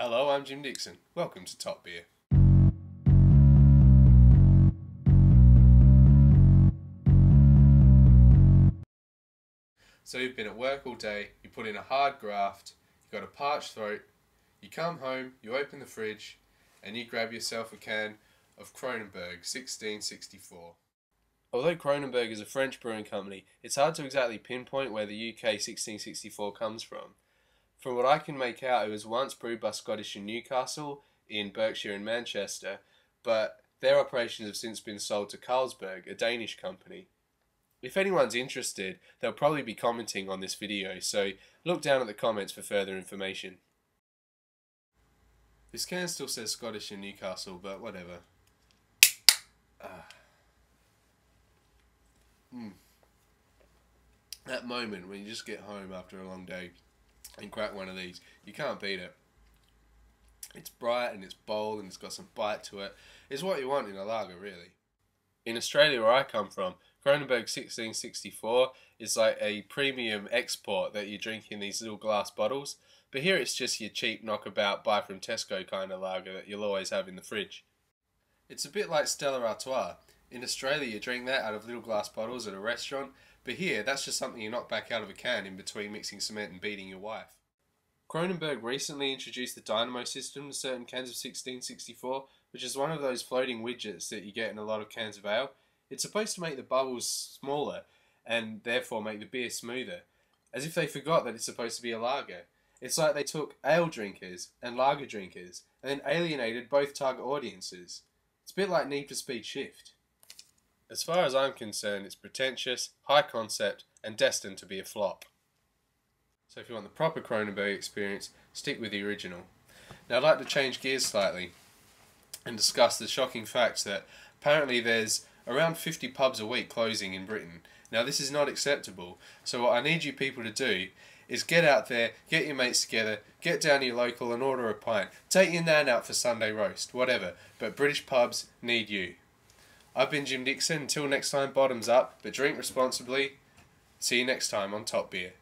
Hello, I'm Jim Dixon. Welcome to Top Beer. So you've been at work all day, you put in a hard graft, you've got a parched throat, you come home, you open the fridge, and you grab yourself a can of Kronenbourg 1664. Although Kronenbourg is a French brewing company, it's hard to exactly pinpoint where the UK 1664 comes from. From what I can make out, it was once brewed by Scottish and Newcastle, in Berkshire and Manchester, but their operations have since been sold to Carlsberg, a Danish company. If anyone's interested, they'll probably be commenting on this video, so look down at the comments for further information. This can still says Scottish and Newcastle, but whatever. Mm. That moment when you just get home after a long day and crack one of these, you can't beat it. It's bright and it's bold and it's got some bite to it. It's what you want in a lager, really. In Australia, where I come from, Kronenbourg 1664 is like a premium export that you drink in these little glass bottles. But here it's just your cheap knockabout buy from Tesco kind of lager that you'll always have in the fridge. It's a bit like Stella Artois. In Australia, you drink that out of little glass bottles at a restaurant, but here, that's just something you knock back out of a can in between mixing cement and beating your wife. Kronenbourg recently introduced the dynamo system to certain cans of 1664, which is one of those floating widgets that you get in a lot of cans of ale. It's supposed to make the bubbles smaller and therefore make the beer smoother, as if they forgot that it's supposed to be a lager. It's like they took ale drinkers and lager drinkers and then alienated both target audiences. It's a bit like Need for Speed Shift. As far as I'm concerned, it's pretentious, high concept, and destined to be a flop. So if you want the proper Kronenbourg experience, stick with the original. Now I'd like to change gears slightly and discuss the shocking fact that apparently there's around 50 pubs a week closing in Britain. Now this is not acceptable, so what I need you people to do is get out there, get your mates together, get down to your local and order a pint. Take your nan out for Sunday roast, whatever, but British pubs need you. I've been Jim Dixon. Until next time, bottoms up, but drink responsibly. See you next time on Top Beer.